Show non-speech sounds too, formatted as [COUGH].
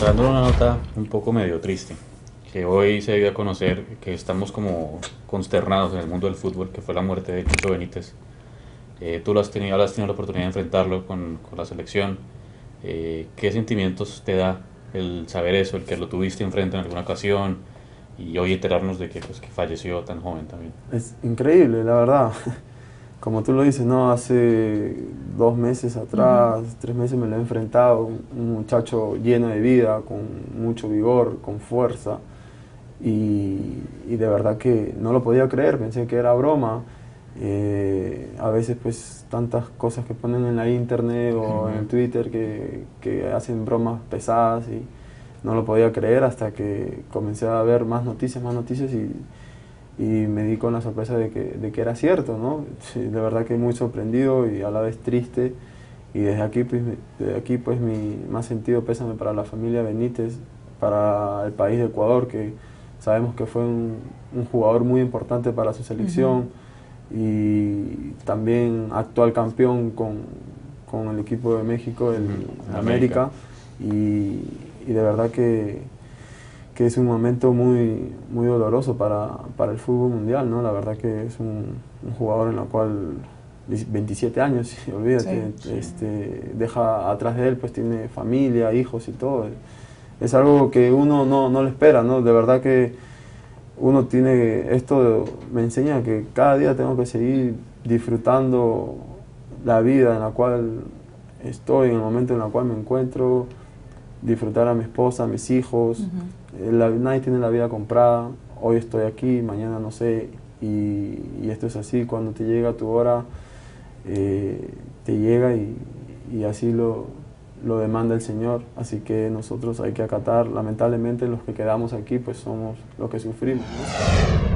entrando en una nota un poco medio triste, que hoy se dio a conocer que estamos como consternados en el mundo del fútbol, que fue la muerte de Chucho Benítez. Eh, tú lo has tenido, has tenido la oportunidad de enfrentarlo con, con la selección. Eh, ¿Qué sentimientos te da el saber eso, el que lo tuviste enfrente en alguna ocasión y hoy enterarnos de que, pues, que falleció tan joven también? Es increíble, la verdad. Como tú lo dices, ¿no? Hace dos meses atrás, tres meses me lo he enfrentado, un muchacho lleno de vida, con mucho vigor, con fuerza. Y, y de verdad que no lo podía creer, pensé que era broma. Eh, a veces pues tantas cosas que ponen en la internet o en Twitter que, que, hacen bromas pesadas y no lo podía creer hasta que comencé a ver más noticias, más noticias y, y me di con la sorpresa de que, de que era cierto, ¿no? de verdad que muy sorprendido y a la vez triste. Y desde aquí pues, desde aquí, pues mi más sentido pésame para la familia Benítez, para el país de Ecuador que sabemos que fue un, un jugador muy importante para su selección y también actual campeón con, con el equipo de México en América, Y, y, de verdad que, que, es un momento muy, muy doloroso para, para, el fútbol mundial, ¿no? La verdad que es un, un jugador en el cual 27 años, [LAUGHS] olvídate, Este, deja atrás de él, pues tiene familia, hijos y todo. Es algo que uno no, no le espera, ¿no? De verdad que uno tiene, esto me enseña que cada día tengo que seguir disfrutando la vida en la cual estoy, en el momento en el cual me encuentro, disfrutar a mi esposa, a mis hijos. la, nadie tiene la vida comprada, hoy estoy aquí, mañana no sé, y, y esto es así, cuando te llega tu hora, eh, te llega y, y así lo, lo demanda el Señor, así que nosotros hay que acatar, lamentablemente los que quedamos aquí pues somos los que sufrimos. ¿no?